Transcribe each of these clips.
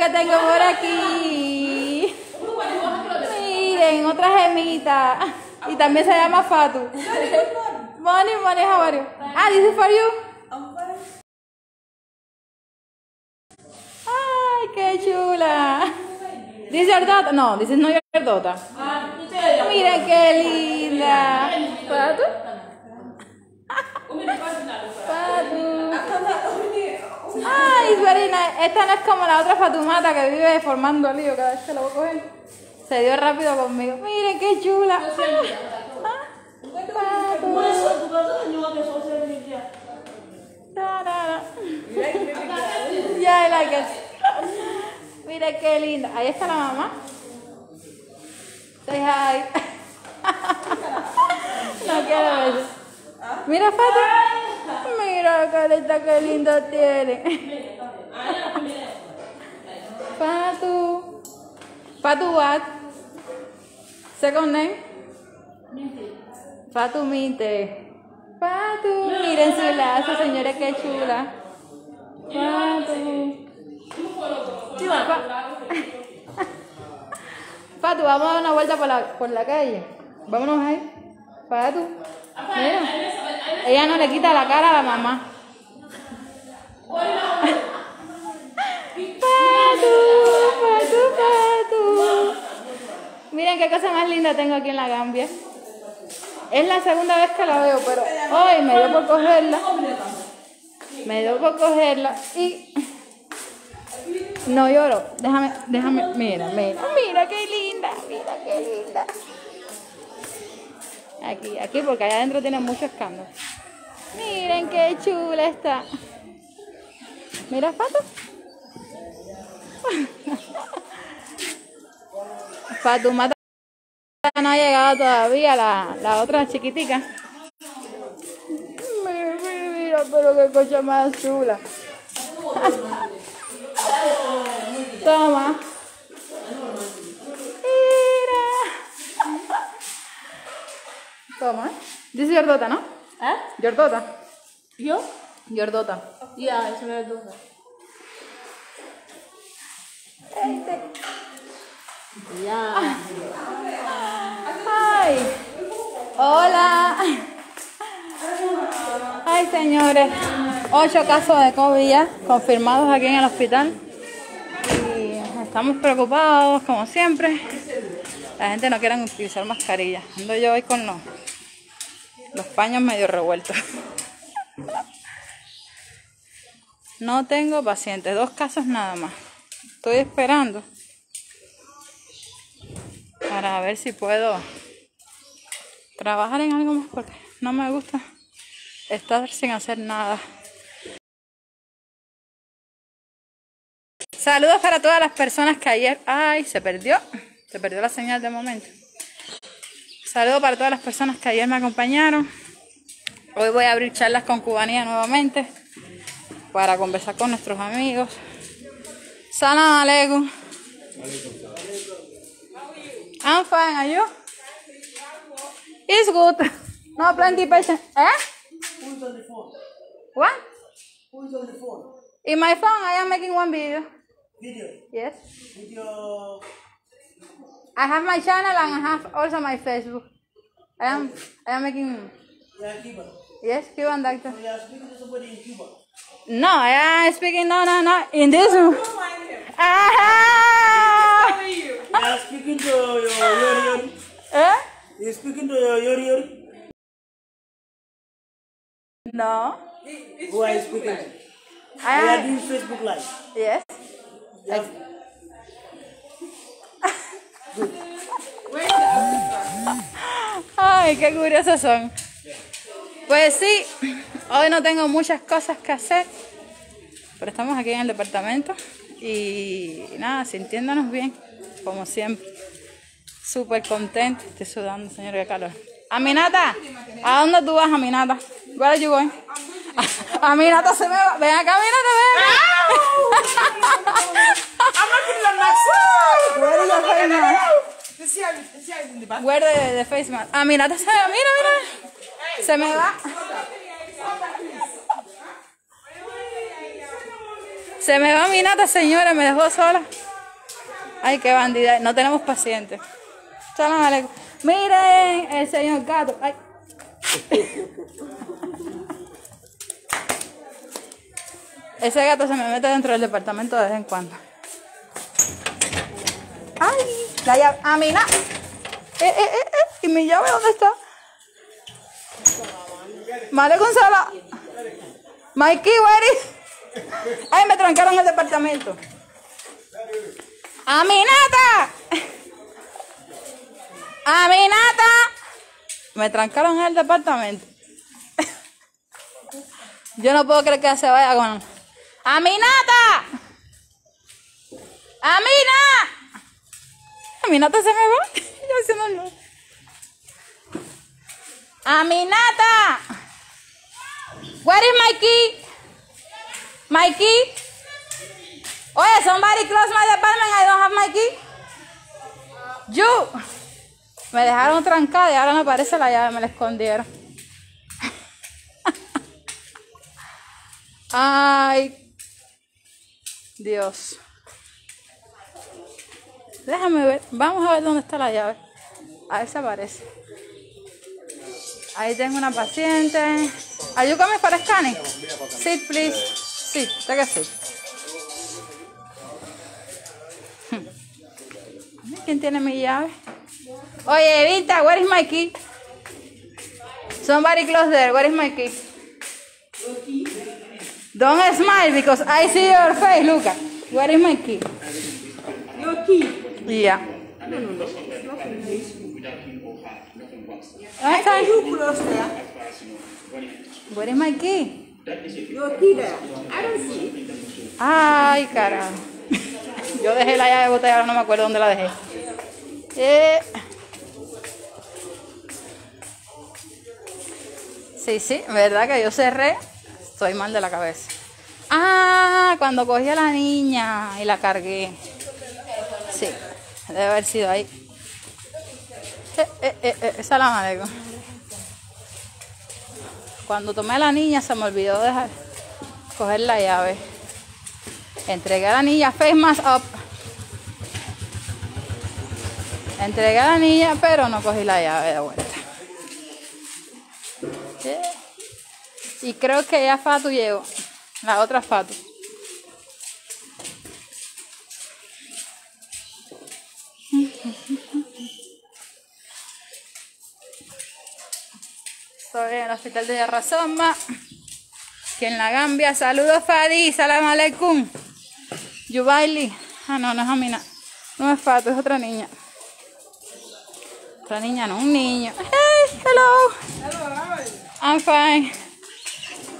que tengo por aquí. Miren, otra gemita. Y también se llama Fatu. Money, money, how are? Ah, this is for you. Ay, qué chula. This is your daughter? No, this is not your daughter. Mira qué linda. Fatu. Fatu. Ay, Verina, esta no es como la otra Fatumata que vive formando lío cada vez que la voy a coger. Se dio rápido conmigo. Miren qué chula. Ah. Ya, like it. Mira qué linda. Ahí está la mamá. Say hi. No quiero ver. Mira, Fatu. Mira, carita, qué lindo tiene. Fatu. Fatu what? Second name? Fatu Minte. Fatu. Miren su lazo, señores, qué chula. Fatu. Fatu, vamos a dar una vuelta por la, por la calle. Vámonos ahí. Fatu. Mira. Ella no le quita la cara a la mamá. Patu, Patu, Patu. Miren qué cosa más linda tengo aquí en la Gambia. Es la segunda vez que la veo, pero hoy me dio por cogerla. Me dio por cogerla y no lloro. Déjame, déjame, mira, mira, mira qué linda, mira qué linda. Aquí, aquí, porque allá adentro tiene mucho escándalo. Miren qué chula está. Mira, Fato. Fatumata no ha llegado todavía, la, la otra chiquitica. Mira, mira, pero qué cocha más chula. Toma. Toma. This is your daughter, ¿no? ¿Eh? Your daughter. ¿Yo? Your daughter. Ya, eso me lo toca. Ya. Ay. Hola. Ay, señores. Ocho casos de COVID ya confirmados aquí en el hospital. Y estamos preocupados, como siempre. La gente no quiere utilizar mascarillas. Ando yo hoy con los, los paños medio revueltos. No tengo pacientes, dos casos nada más. Estoy esperando para ver si puedo trabajar en algo más porque no me gusta estar sin hacer nada. Saludos para todas las personas que ayer, ay, se perdió, se perdió la señal de momento. Saludos para todas las personas que ayer me acompañaron. Hoy voy a abrir charlas con cubanía nuevamente para conversar con nuestros amigos. Salam aleikum. I'm fine, are you? It's good. No plenty patient. Eh? Who's on the phone? What? Who's on the phone? In my phone, I am making one video. Video. Yes. Video. I have my channel and I have also my Facebook. I am I am making Yeah, Cuba. yes, Cuban doctor. We are speaking to somebody in Cuba. No, I am speaking no no no in this room. Aha! We are speaking to your Yori Yori. Eh? You're speaking to your Yori Yori. No. Who are you speaking to? We I are am doing Facebook Live. yes. You have- Ay, qué curiosos son. Pues sí, hoy no tengo muchas cosas que hacer, pero estamos aquí en el departamento y nada, sintiéndonos bien, como siempre. Súper contento, estoy sudando, señor, qué calor. Aminata, ¿a dónde tú vas, Aminata? Where are you going? Aminata se me va. Ven acá, Aminata, ven. Where is your face Where the, the face mask? Aminata se me va, mira, mira. Se me va. Se me va mi nata, señora, me dejó sola. Ay, qué bandida. No tenemos pacientes. Salam. Miren, el señor gato. Ay. Ese gato se me mete dentro del departamento de vez en cuando. Ay, la llave. Amina. Eh, eh, eh, eh. ¿Y mi llave dónde está? Male Gonzala. Mikey, where is? Ay, me trancaron el departamento. Aminata. Aminata. Me trancaron el departamento. Yo no puedo creer que se vaya con... Aminata. Amina. Aminata se me va. Yo haciendo Aminata. Where is Mikey? Mikey? Oye, somebody close my apartment. I don't have my key. You. Me dejaron trancada y ahora no aparece la llave. Me la escondieron. Ay. Dios. Déjame ver. Vamos a ver dónde está la llave. A ver si aparece. Ahí tengo una paciente. Are you coming for a scanning? Sit, please. Sit. Take seat. ¿Quién tiene mi llave? Oye, Evita, where is my key? Somebody close there. Where is my key? Don't smile because I see your face, Luca. Where is my key? Yeah. Okay. You close there. Where is my key? Your key there. I don't see it. Ay, carajo. Yo dejé la llave botada y ahora no me acuerdo dónde la dejé. Eh. Sí, sí, verdad que yo cerré. Estoy mal de la cabeza. Ah, cuando cogí a la niña y la cargué. Sí, debe haber sido ahí. Eh, eh, eh, eh, salam aleikum. Cuando tomé a la niña se me olvidó dejar coger la llave. Entregué a la niña face mask up. Entregué a la niña, pero no cogí la llave de vuelta. Eh, Y creo que ya Fatu llegó. La otra Fatu. Estoy en el hospital de Yarrazomba. Que en la Gambia. Saludos Fadi. Salam aleikum. Yubaili. Ah, no, no es Amina. No es Fatu, es otra niña. Otra niña, no, un niño. Hey, hello. I'm fine.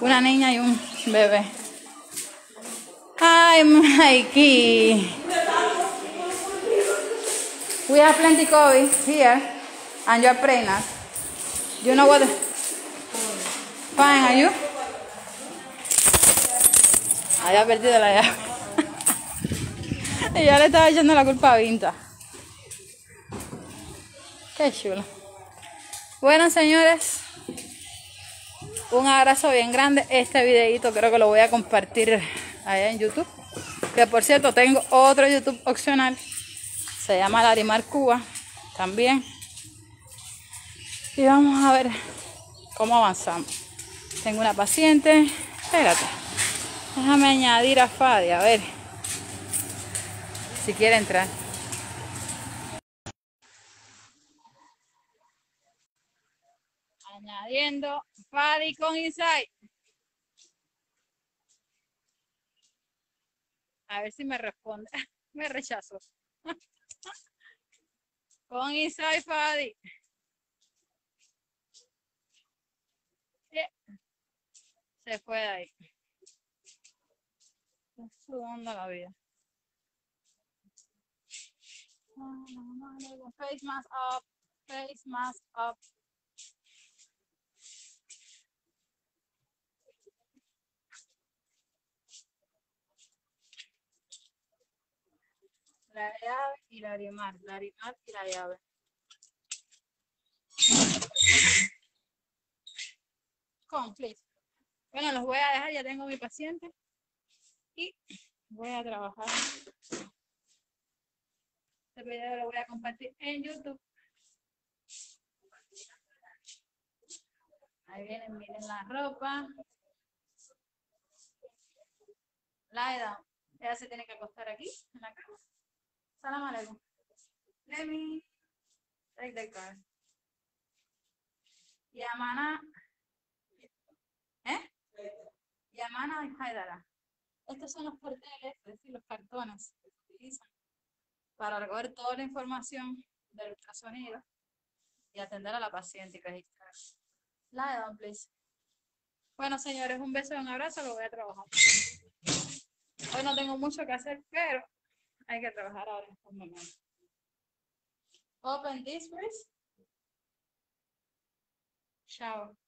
Una niña y un bebé. Hi, Mikey. We have plenty COVID here, and you're pregnant. You know what? Fine, are you? Había perdido la llave. y ya le estaba echando la culpa a Vinta. Qué chulo. Bueno, señores, un abrazo bien grande. Este videito creo que lo voy a compartir allá en YouTube. Que por cierto, tengo otro YouTube opcional. Se llama Larimar Cuba. También. Y vamos a ver cómo avanzamos. Tengo una paciente. Espérate. Déjame añadir a Fadi, a ver. Si quiere entrar. Añadiendo Fadi con Insight. A ver si me responde. Me rechazó. con Insight Fadi. Se fue de ahí. Está sudando la vida. Face mask up. Face mask up. La llave y la arimar. La arimar y la llave. Con, please. Bueno, los voy a dejar, ya tengo mi paciente. Y voy a trabajar. Este video lo voy a compartir en YouTube. Ahí vienen, miren la ropa. Laida, ella se tiene que acostar aquí, en la cama. Salam alaikum. Let me take the car. Yamana. ¿Eh? Yamana y Haidara. Estos son los carteles, es decir, los cartones que se utilizan para recoger toda la información del ultrasonido y atender a la paciente y registrar. Please. Bueno, señores, un beso y un abrazo, lo voy a trabajar. Hoy no tengo mucho que hacer, pero hay que trabajar ahora en estos momentos. Open this, please. Chao.